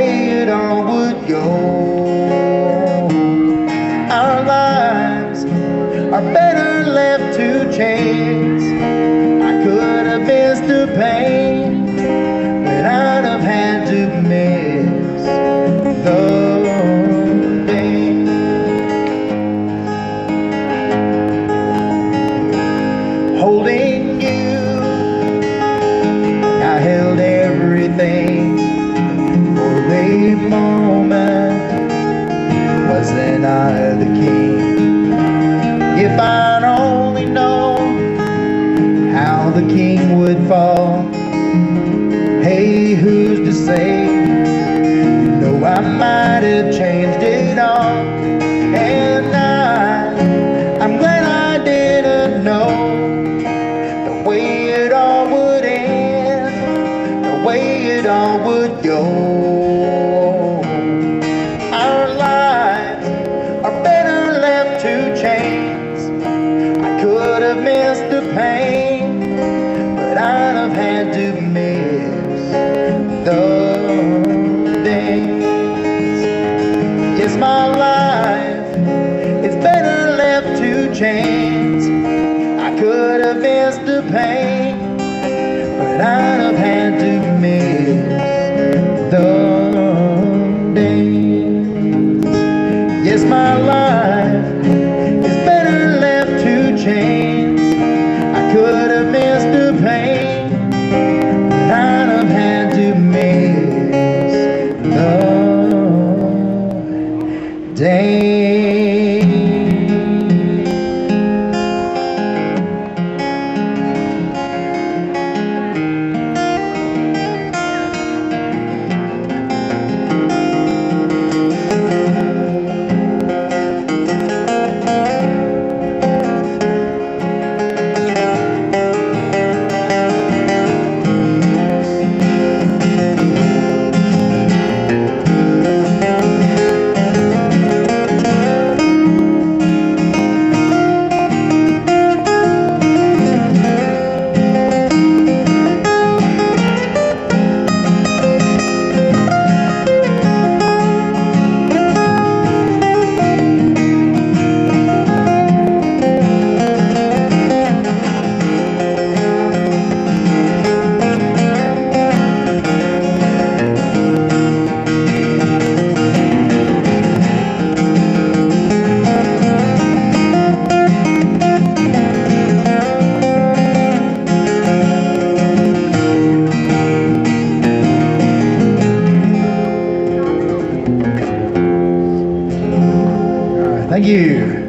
Way it all would go. King would fall. Hey, who's to say? No, I might have changed it all. And I, I'm glad I didn't know the way it all would end, the way it all would go. Our change. Thank you.